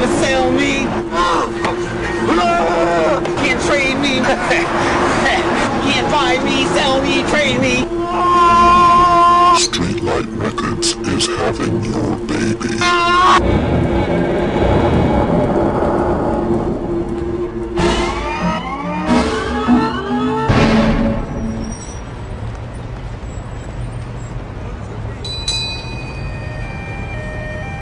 should have sold me. Can't trade me. Can't buy me, sell me, trade me. Streetlight Records is having your baby.